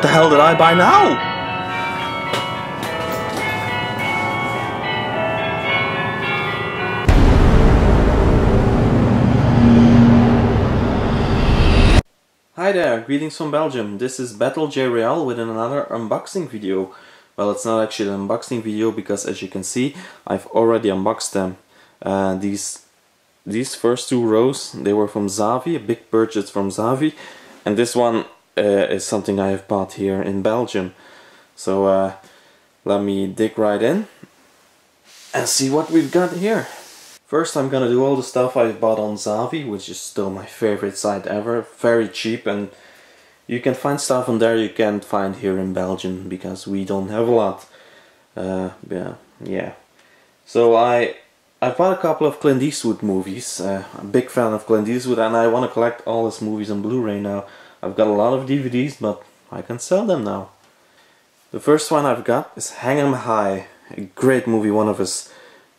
What the hell did I buy now? Hi there, greetings from Belgium. This is BattleJayRoyale with another unboxing video. Well, it's not actually an unboxing video because as you can see, I've already unboxed them. Uh, these these first two rows, they were from Zavvi, a big purchase from Zavvi. And this one is something I have bought here in Belgium. So uh, let me dig right in and see what we've got here. First I'm gonna do all the stuff I've bought on Zavvi, which is still my favorite site ever. Very cheap and you can find stuff on there you can't find here in Belgium because we don't have a lot. Uh, yeah, yeah. So I I bought a couple of Clint Eastwood movies. Uh, I'm a big fan of Clint Eastwood and I want to collect all his movies on Blu-ray now. I've got a lot of DVDs but I can sell them now. The first one I've got is Hang 'em High, a great movie, one of his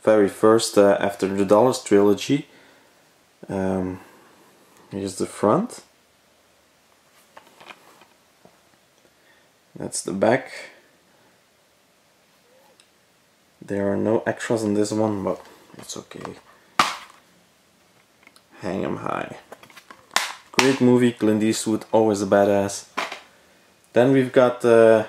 very first uh, after the Dollars trilogy. Um, here's the front. That's the back. There are no extras in this one, but it's okay. Hang 'em high. Great movie, Clint Eastwood, always a badass. Then we've got uh,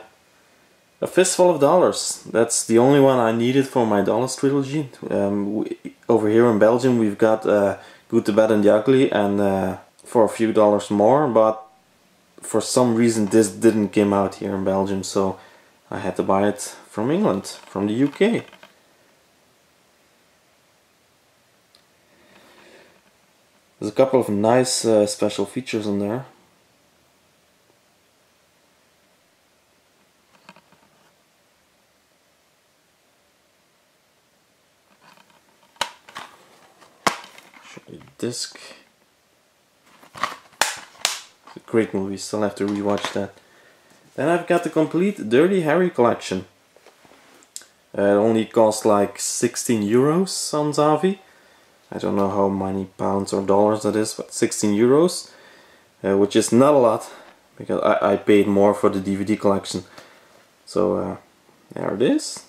a Fistful of Dollars. That's the only one I needed for my Dollars trilogy. Um, we, over here in Belgium we've got uh, Good, the Bad and the Ugly and uh, for a few dollars more but for some reason this didn't came out here in Belgium so I had to buy it from England, from the UK. There's a couple of nice uh, special features in there. disc. It's a great movie, still have to rewatch that. Then I've got the complete Dirty Harry collection. Uh, it only cost like 16 euros on Zavvi. I don't know how many pounds or dollars that is, but 16 euros. Uh, which is not a lot, because I, I paid more for the DVD collection. So uh, there it is.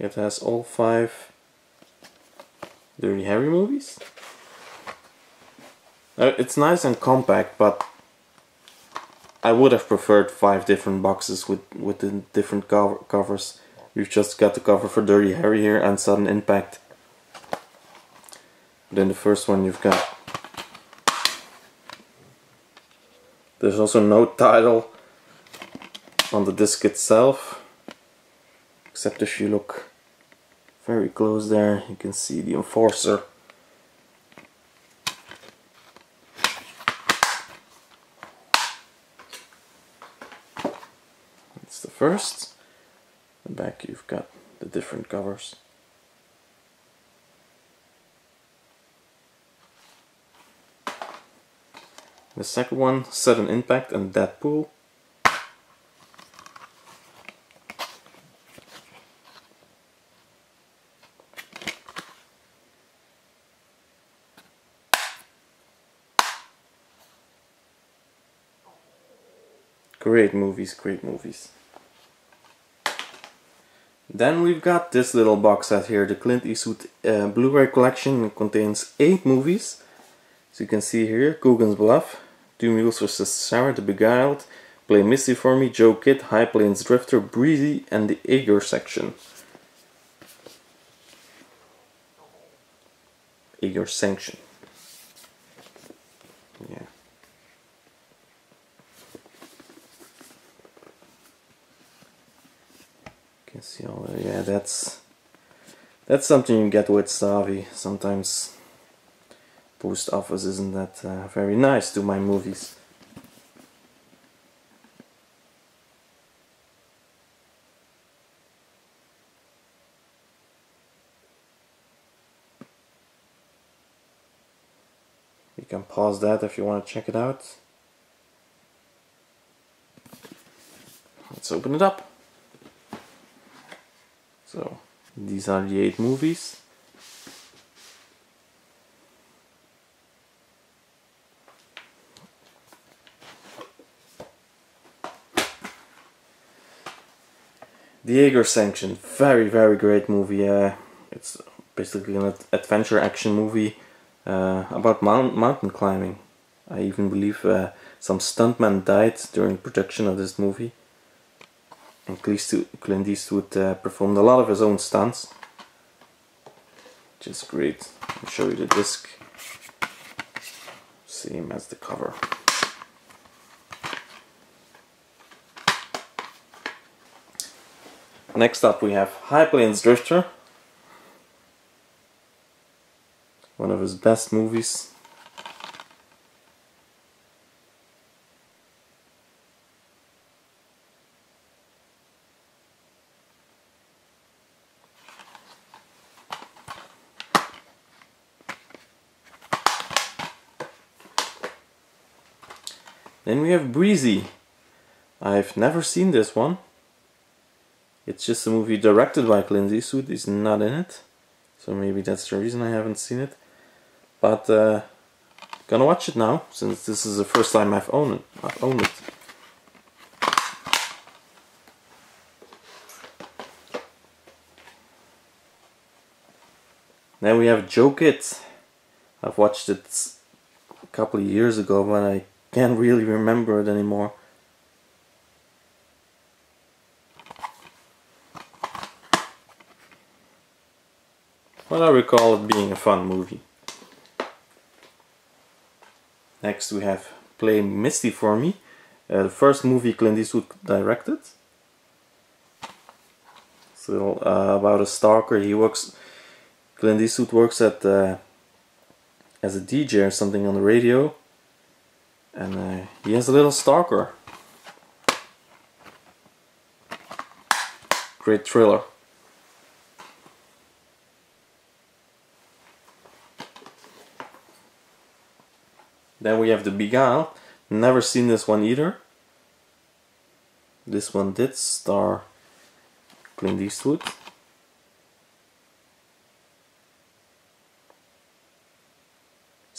It has all five Dirty Harry movies. Uh, it's nice and compact, but I would have preferred five different boxes with, with the different cover covers. You've just got the cover for Dirty Harry here and Sudden Impact. Then the first one you've got. There's also no title on the disc itself, except if you look very close there you can see the enforcer that's the first the back you've got the different covers the second one sudden impact and Dead Pool Great movies, great movies. Then we've got this little box set here, the Clint Eastwood uh, Blu-ray collection. It contains 8 movies. As you can see here, Coogan's Bluff, Two Mules vs. Sarah the Beguiled, Play Misty for Me, Joe Kidd, High Plains Drifter, Breezy, and the Eiger section. Eiger Sanction. Yeah. Can see all that. Yeah, that's that's something you get with Zavvi. Sometimes post office isn't that uh, very nice to my movies. You can pause that if you want to check it out. Let's open it up. So these are the eight movies. The Eiger Sanction, very very great movie. Uh, it's basically an adventure action movie uh, about mount mountain climbing. I even believe uh, some stuntman died during production of this movie. And Clint Eastwood uh, performed a lot of his own stunts. Is great. I'll show you the disc. Same as the cover. Next up we have High Plains Drifter. One of his best movies. Then we have Breezy. I've never seen this one. It's just a movie directed by Clint Eastwood. He's not in it. So maybe that's the reason I haven't seen it. But uh, gonna watch it now, since this is the first time I've owned it. I've owned it. Then we have Joe. I've watched it a couple of years ago, but I can't really remember it anymore. But I recall it being a fun movie. Next we have Play Misty for Me, uh, the first movie Clint Eastwood directed. So uh, about a stalker, he works. Clint Eastwood works at uh, as a DJ or something on the radio, and uh, he has a little stalker. Great thriller. Then we have the Beguile. Never seen this one either. This one did star Clint Eastwood.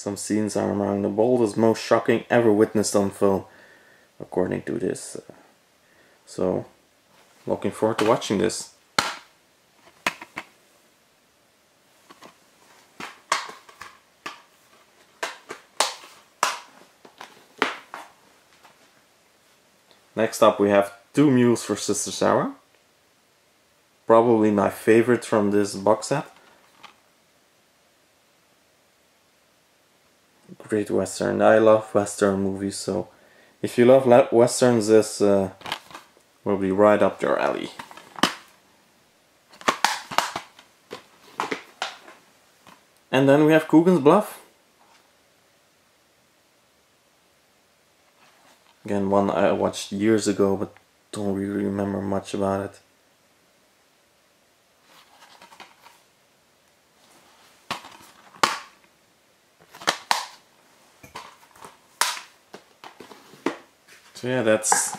Some scenes are among the boldest, most shocking ever witnessed on film, according to this. Uh, so, looking forward to watching this. Next up we have Two Mules for Sister Sarah. Probably my favorite from this box set. Great western. I love western movies, so if you love westerns, this uh, will be right up your alley. And then we have Coogan's Bluff. Again, one I watched years ago, but don't really remember much about it. So yeah, that's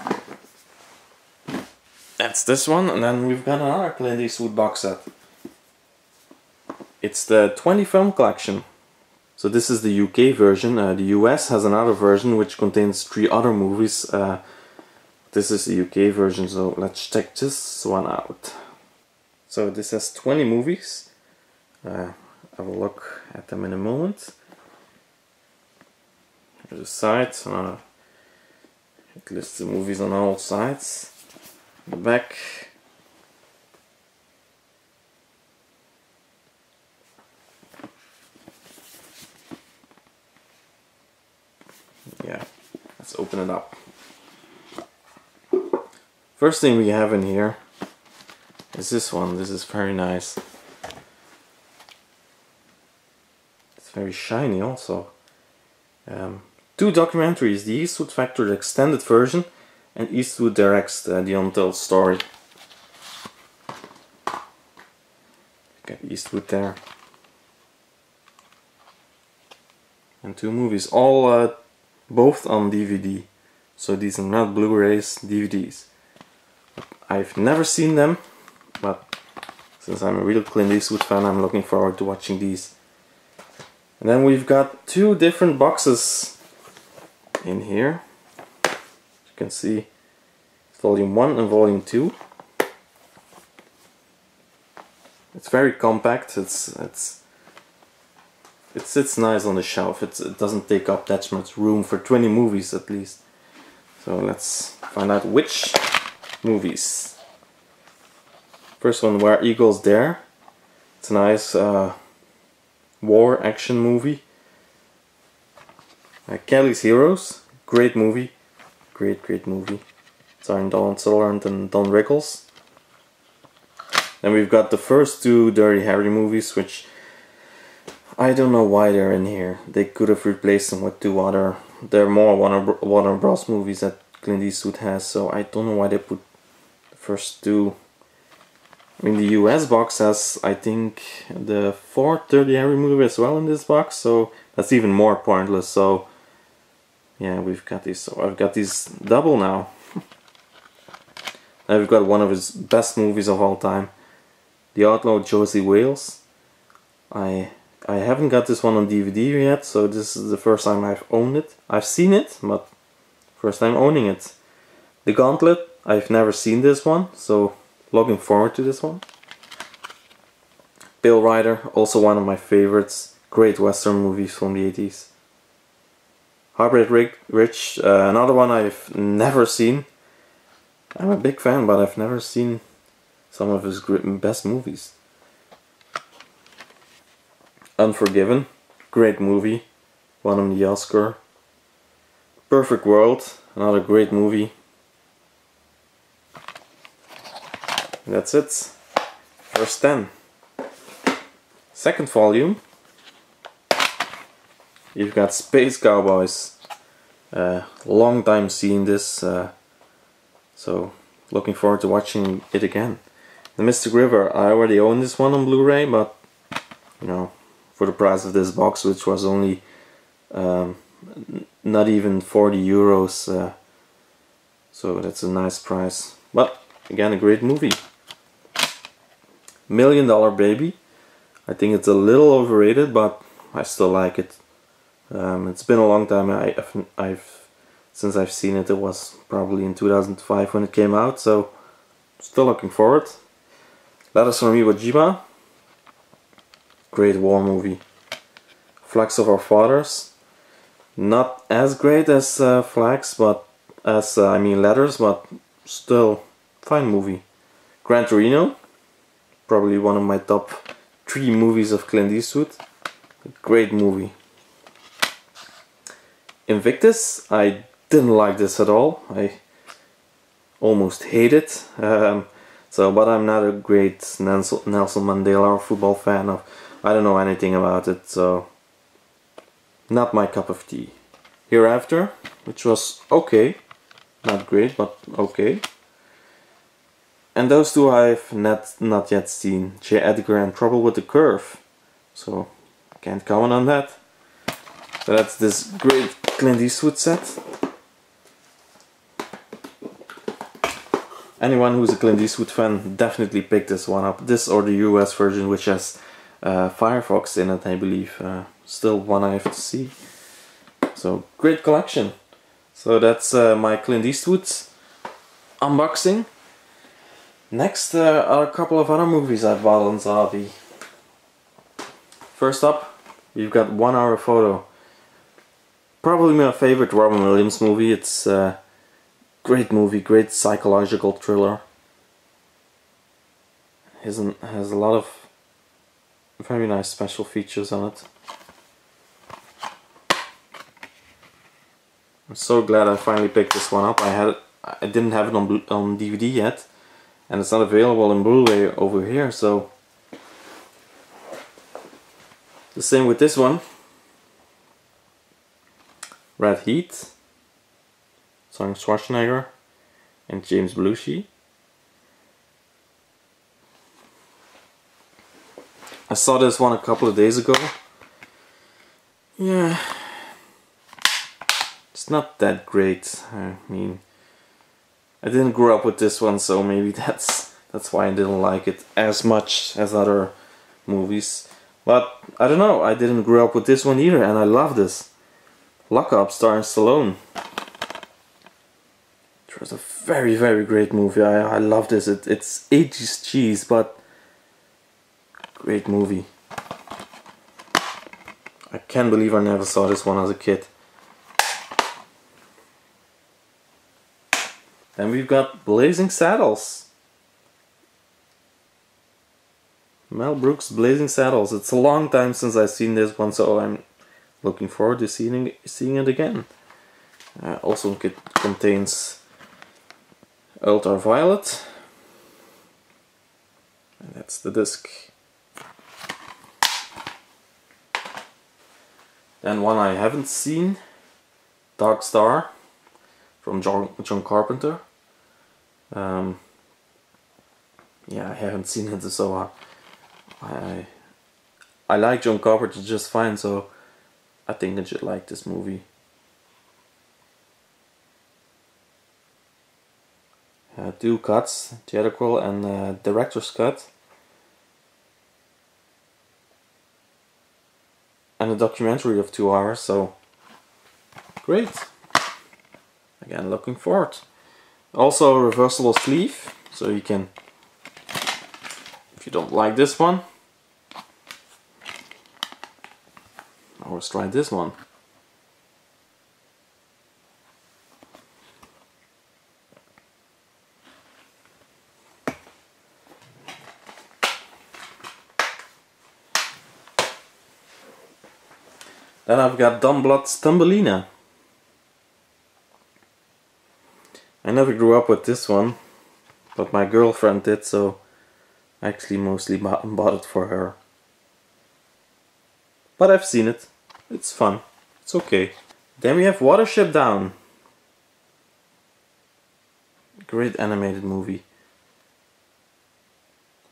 that's this one, and then we've got another Clint Eastwood box set. It's the 20 film collection. So this is the UK version. Uh, the US has another version which contains three other movies. Uh, this is the UK version, so let's check this one out. So this has 20 movies. Uh, I will look at them in a moment. Here's the side. Uh, it lists the movies on all sides. The back. Yeah, let's open it up. First thing we have in here is this one. This is very nice. It's very shiny also. Um, Two documentaries, the Eastwood Factor extended version and Eastwood directs uh, the untold story. Got Eastwood there. And two movies, all uh, both on DVD. So these are not Blu-rays, DVDs. I've never seen them, but since I'm a real Clint Eastwood fan, I'm looking forward to watching these. And then we've got two different boxes in here. As you can see, volume 1 and volume 2. it's very compact. It's it's it sits nice on the shelf. It's, it doesn't take up that much room for 20 movies at least. So let's find out which movies. First one, Where Eagles Dare. It's a nice uh, war action movie. Uh, Kelly's Heroes, great movie. Great, great movie. Starring Donald Sutherland and Don Rickles. Then we've got the first two Dirty Harry movies, which I don't know why they're in here. They could have replaced them with two other. There are more Warner, Warner Bros. movies that Clint Eastwood has, so I don't know why they put the first two. I mean, the US box has, I think, the fourth Dirty Harry movie as well in this box, so that's even more pointless. So, yeah, we've got these. So I've got these double now. I've got one of his best movies of all time, The Outlaw Josey Wales. I I haven't got this one on DVD yet, so this is the first time I've owned it. I've seen it, but first time owning it. The Gauntlet, I've never seen this one, so looking forward to this one. Pale Rider also one of my favorites. Great western movies from the 80s. Heartbreak Ridge, uh, another one I've never seen. I'm a big fan, but I've never seen some of his best movies. Unforgiven, great movie, won him the Oscar. Perfect World, another great movie. That's it. First 10. Second volume. You've got Space Cowboys. Uh, long time seeing this, uh, so looking forward to watching it again. The Mystic River, I already own this one on Blu-ray, but you know, for the price of this box, which was only um, not even 40 euros. Uh, so that's a nice price. But again, a great movie. Million Dollar Baby. I think it's a little overrated, but I still like it. Um, it's been a long time. I, have I've since I've seen it. It was probably in 2005 when it came out. So still looking forward. Letters from Iwo Jima. Great war movie. Flags of Our Fathers. Not as great as uh, Flags, but as uh, I mean Letters, but still fine movie. Gran Torino. Probably one of my top three movies of Clint Eastwood. Great movie. Invictus. I didn't like this at all. I almost hate it. Um, so, but I'm not a great Nelson Mandela football fan of I don't know anything about it, so not my cup of tea. Hereafter, which was okay, not great, but okay. And those two I've not, not yet seen, J. Edgar and Trouble with the Curve, so can't comment on that. That's this great Clint Eastwood set. Anyone who's a Clint Eastwood fan definitely pick this one up. This or the US version which has uh, Firefox in it, I believe. Uh, still one I have to see. So great collection. So that's uh, my Clint Eastwood's unboxing. Next uh, are a couple of other movies I bought on Zavvi. First up, we've got One Hour Photo. Probably my favorite Robin Williams movie. It's a great movie, great psychological thriller. Has, has a lot of very nice special features on it. I'm so glad I finally picked this one up. I had it, I didn't have it on on DVD yet, and it's not available in Blu-ray over here. So the same with this one. Red Heat, starring Schwarzenegger and James Belushi. I saw this one a couple of days ago. Yeah, it's not that great. I mean, I didn't grow up with this one, so maybe that's that's why I didn't like it as much as other movies. But I don't know. I didn't grow up with this one either, and I love this. Lock Up starring Stallone. It was a very very great movie. I I love this. It, it's 80s cheese, but Great movie. I can't believe I never saw this one as a kid. Then we've got Blazing Saddles. Mel Brooks Blazing Saddles. It's a long time since I've seen this one, so I'm looking forward to seeing seeing it again. Uh, also, it contains Ultraviolet, and that's the disc. Then one I haven't seen, Dark Star, from John, John Carpenter. Um, yeah, I haven't seen it, so uh, I I like John Carpenter just fine, so I think I should like this movie. Uh, two cuts, theatrical and uh, director's cut. And a documentary of two hours, so great. Again, looking forward. Also a reversible sleeve, so you can, if you don't like this one, let's try this one. Then I've got Don Bluth's Thumbelina. I never grew up with this one, but my girlfriend did, so I actually mostly bought it for her. But I've seen it. It's fun. It's okay. Then we have Watership Down. Great animated movie.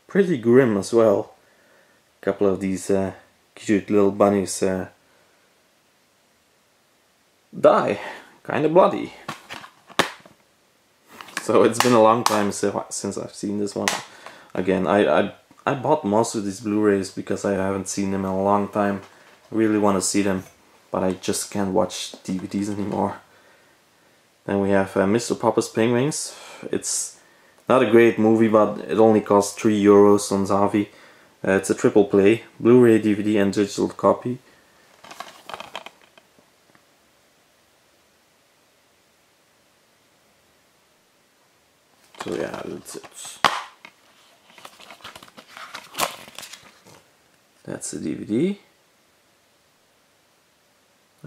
Pretty grim as well. A couple of these uh, cute little bunnies uh, die. Kinda bloody. So it's been a long time since I've seen this one. Again, I, I, I bought most of these Blu-rays because I haven't seen them in a long time really want to see them, but I just can't watch DVDs anymore. Then we have uh, Mr. Popper's Penguins. It's not a great movie, but it only costs 3 euros on Zavvi. Uh, it's a triple play, Blu-ray, DVD and digital copy. So yeah, that's it. That's the DVD.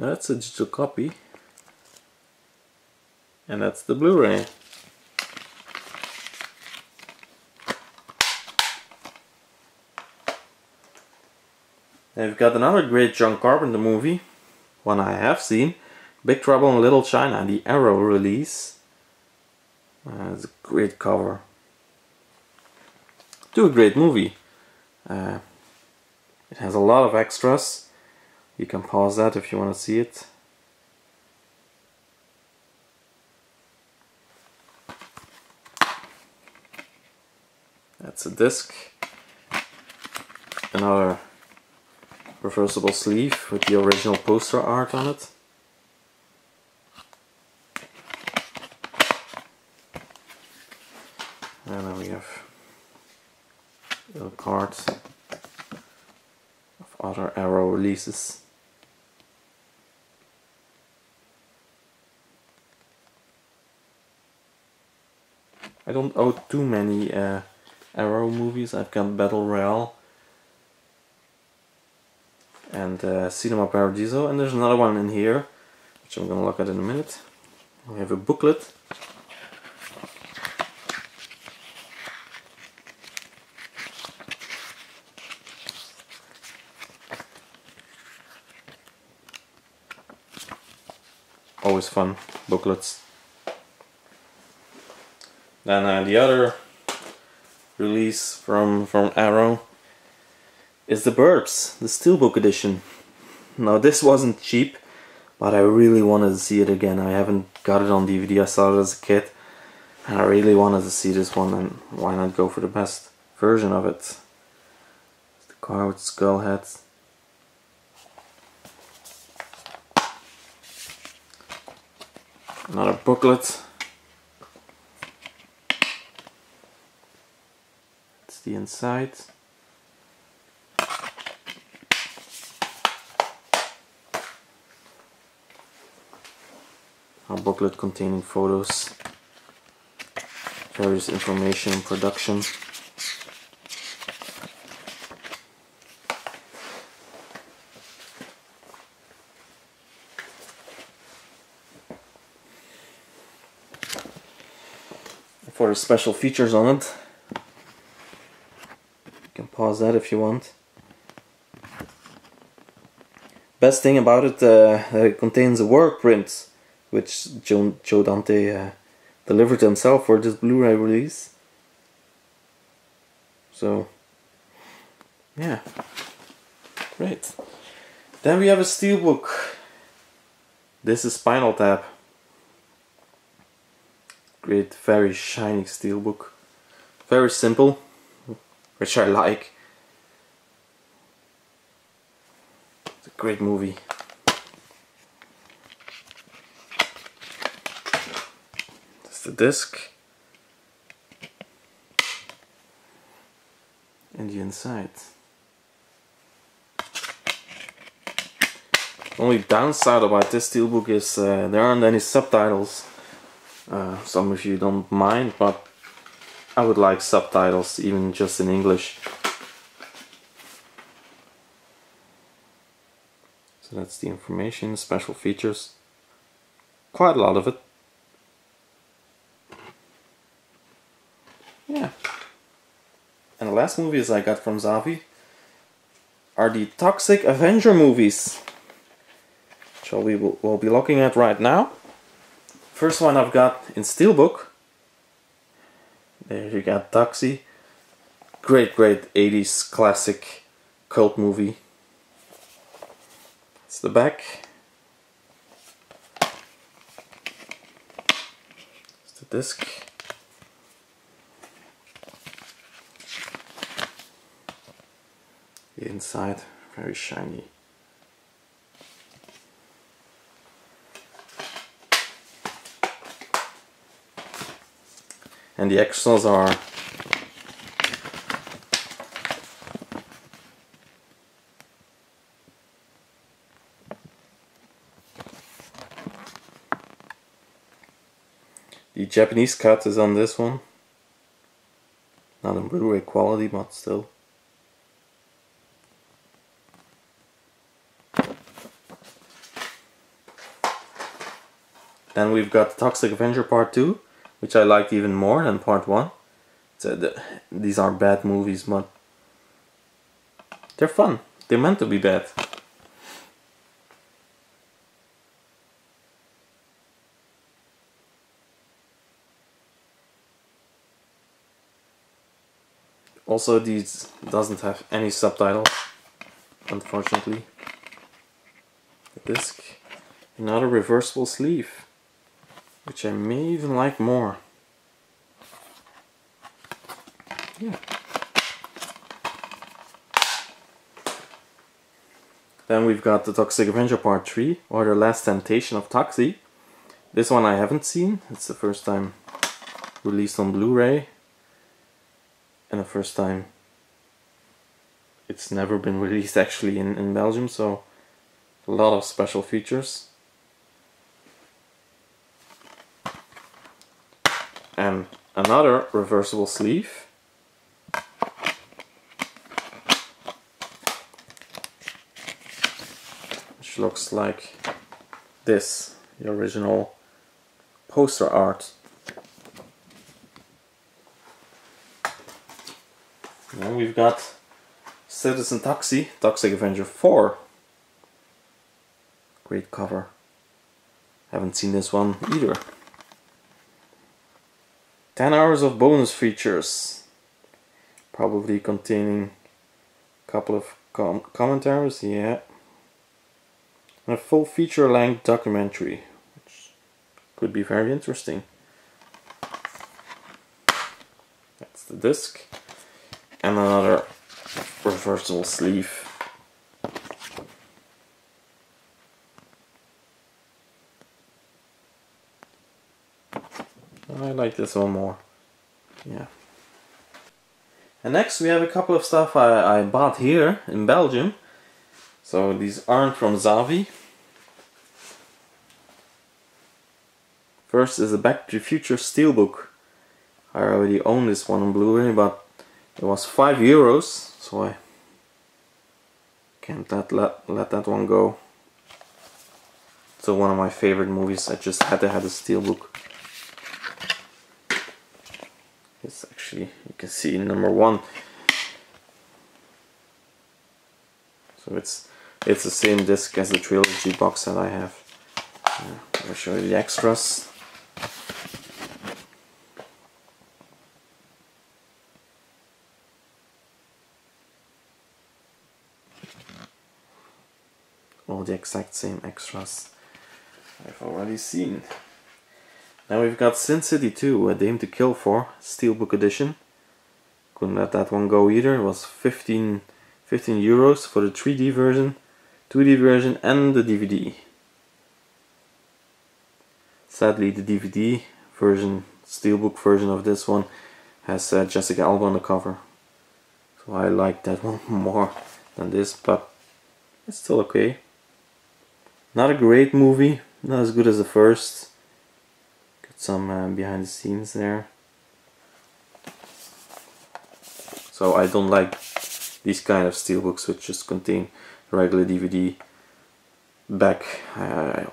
That's a digital copy. And that's the Blu-ray. They've got another great John Carpenter movie, one I have seen, Big Trouble in Little China, the Arrow release. Uh, it's a great cover. To a great movie. Uh, it has a lot of extras. You can pause that if you want to see it. That's a disc. Another reversible sleeve with the original poster art on it. And then we have little cards of other Arrow releases. I don't owe too many uh, Arrow movies. I've got Battle Royale and uh, Cinema Paradiso, and there's another one in here, which I'm gonna look at in a minute. We have a booklet. Always fun, booklets. Then uh, the other release from, from Arrow is the Burbs, the Steelbook edition. Now this wasn't cheap, but I really wanted to see it again. I haven't got it on DVD, I saw it as a kid. And I really wanted to see this one and why not go for the best version of it. The car with skull heads. Another booklet the inside. A booklet containing photos, various information on production. for special features on it pause that if you want. Best thing about it, uh, it contains a work print, which Joe, Joe Dante uh, delivered himself for this Blu-ray release. So, yeah, great. Then we have a steelbook. This is Spinal Tap. Great, very shiny steelbook. Very simple, which I like. It's a great movie. That's the disc. And the inside. Only downside about this steelbook is uh, there aren't any subtitles. Uh, some of you don't mind, but I would like subtitles, even just in English. So that's the information, special features. Quite a lot of it. Yeah. And the last movies I got from Zavvi are the Toxic Avenger movies. Which we will we'll be looking at right now. First one I've got in Steelbook. There you got Toxie. Great, great 80s classic cult movie. It's the back. It's the disc. The inside, very shiny. And the extras are the Japanese cut is on this one. Not in Blu-ray quality but still. Then we've got Toxic Avenger Part 2 which I liked even more than part one. So the, these are bad movies, but they're fun. They're meant to be bad. Also, these doesn't have any subtitles, unfortunately. The disc, another reversible sleeve which I may even like more. Yeah. Then we've got the Toxic Avenger Part 3, or The Last Temptation of Toxie. This one I haven't seen, it's the first time released on Blu-ray. And the first time it's never been released actually in, in Belgium, so a lot of special features. And another reversible sleeve. Which looks like this the original poster art. And we've got Citizen Toxie, Toxic Avenger 4 great cover. Haven't seen this one either 10 hours of bonus features. Probably containing a couple of com commentaries yeah. And a full feature-length documentary which could be very interesting. That's the disc. And another reversible sleeve I like this one more. Yeah. And next we have a couple of stuff I, I bought here in Belgium. So these aren't from Zavvi. First is a Back to the Future Steelbook. I already own this one on Blu-ray, but it was 5 euros, so I can't let, let, let that one go. So one of my favorite movies, I just had to have a steelbook. It's actually, you can see number one. So it's it's the same disc as the trilogy box that I have. I'll show you the extras. All the exact same extras I've already seen. Now we've got Sin City 2, A Dame to Kill For, Steelbook Edition. Couldn't let that one go either, it was 15, 15 euros for the 3D version, 2D version and the DVD. Sadly the DVD version, Steelbook version of this one has uh, Jessica Alba on the cover. So I like that one more than this, but it's still okay. Not a great movie, not as good as the first. Some uh, behind the scenes there. So I don't like these kind of steelbooks which just contain regular DVD back. I,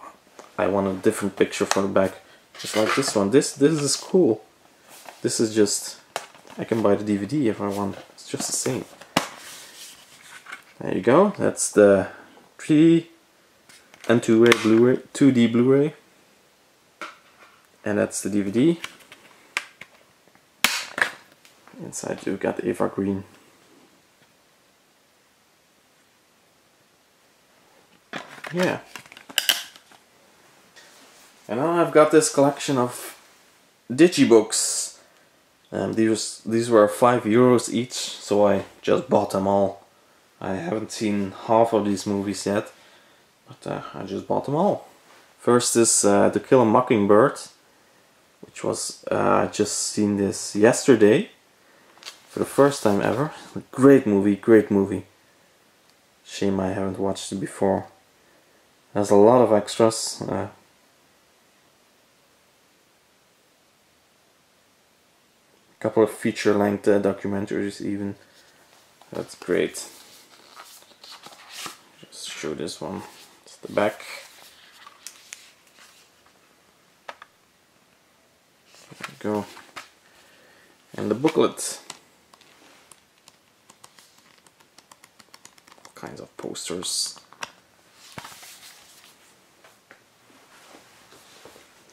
I want a different picture for the back, just like this one. This this is cool. This is just I can buy the DVD if I want. It's just the same. There you go. That's the 3D and 2-ray Blu-ray, 2D Blu-ray, and that's the DVD. Inside you've got Eva Green. Yeah. And now I've got this collection of digibooks. Um, these these were five euros each, so I just bought them all. I haven't seen half of these movies yet. But uh, I just bought them all. First is uh, To Kill a Mockingbird, which was, uh, just seen this yesterday, for the first time ever. Great movie, great movie. Shame I haven't watched it before. There's a lot of extras. Uh, a couple of feature-length uh, documentaries even. That's great. Just show this one It's the back. There we go. And the booklet. All kinds of posters.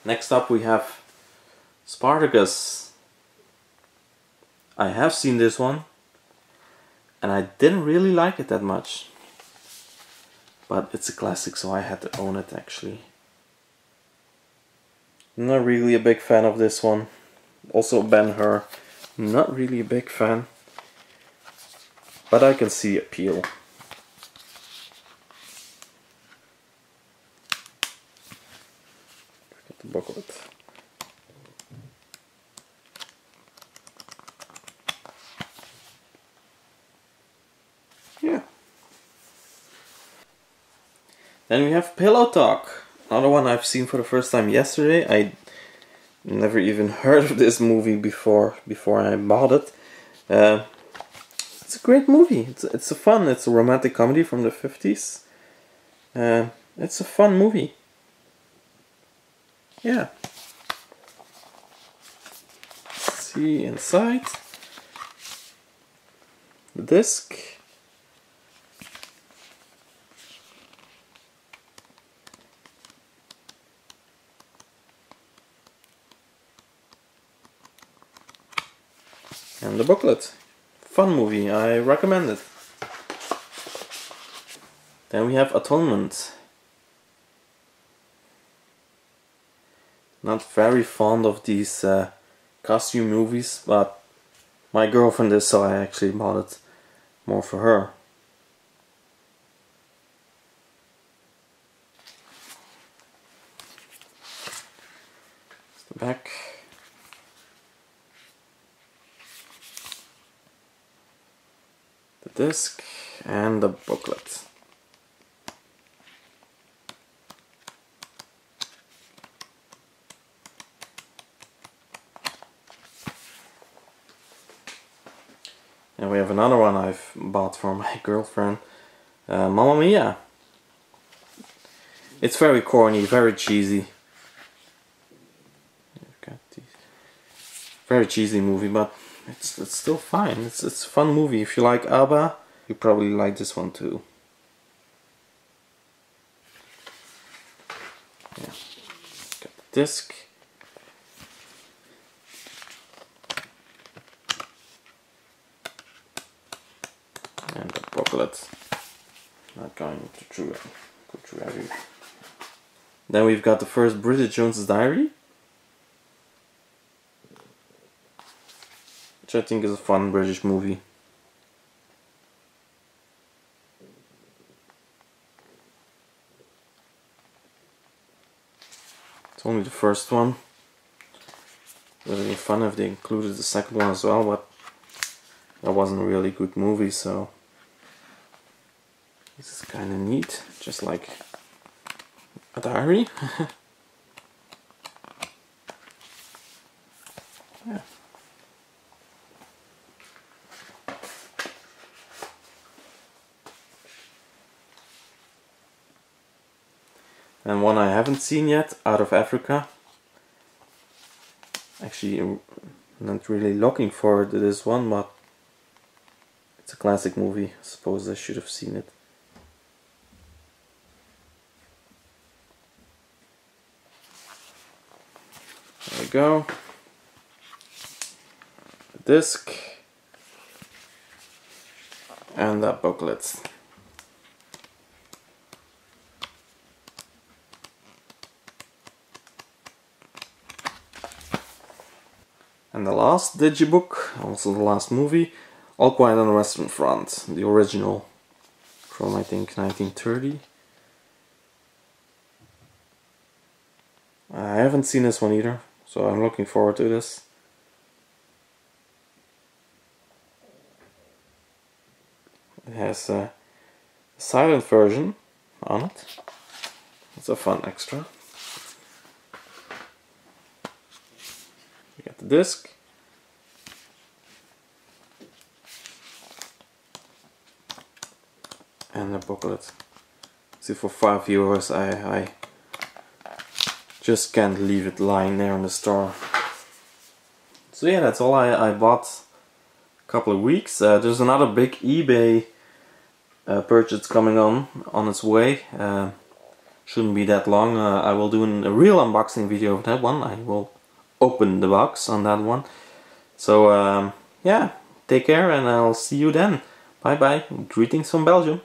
Next up we have Spartacus. I have seen this one and I didn't really like it that much. But it's a classic, so I had to own it actually. Not really a big fan of this one. Also Ben-Hur, not really a big fan. But I can see appeal. Get the booklet. Yeah. Then we have Pillow Talk, another one I've seen for the first time yesterday. I never even heard of this movie before before I bought it. Uh, it's a great movie. It's it's a fun. It's a romantic comedy from the fifties. Uh, it's a fun movie. Yeah. Let's see inside the disc. The booklet. Fun movie, I recommend it. Then we have Atonement. Not very fond of these uh, costume movies, but my girlfriend is, so I actually bought it more for her. disc and the booklet. And we have another one I've bought for my girlfriend, uh, Mamma Mia. It's very corny, very cheesy. Very cheesy movie, but it's it's still fine. It's it's a fun movie. If you like ABBA, you probably like this one too. Yeah. Got the disc. And the booklet. Not going to through go through. Then we've got the first Bridget Jones's Diary. Which I think is a fun British movie. It's only the first one. It would have been fun if they included the second one as well, but that wasn't a really good movie, so this is kind of neat, just like a diary. yeah. And one I haven't seen yet, Out of Africa. Actually, I'm not really looking forward to this one, but it's a classic movie. I suppose I should have seen it. There we go. The disc and that booklet. The last digibook, also the last movie, All Quiet on the Western Front, the original from I think 1930. I haven't seen this one either, so I'm looking forward to this. It has a silent version on it. It's a fun extra. You got the disc. And the booklet. See for five euros I, I just can't leave it lying there in the store. So yeah, that's all I, I bought a couple of weeks. Uh, there's another big eBay uh, purchase coming on on its way. Uh, shouldn't be that long. Uh, I will do an, a real unboxing video of that one. I will open the box on that one. So um, yeah, take care and I'll see you then. Bye bye. Greetings from Belgium.